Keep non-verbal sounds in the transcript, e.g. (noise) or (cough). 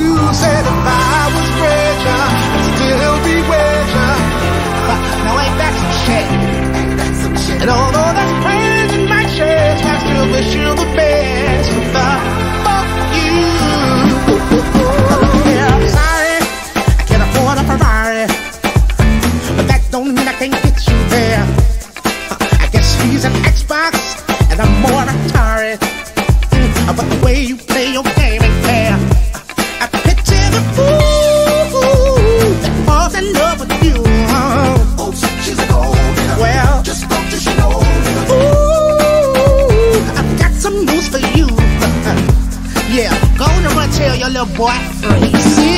too. Said if I was richer, I'd still be richer. Now ain't that some shit? And although in my chest, I still wish you the best. But fuck you. Yeah, sorry, I can't afford a Ferrari, but that don't mean I can't get you there. I guess he's an Xbox and I'm more Atari. But the way you play your news for you. (laughs) yeah, go on and run tell your little boy.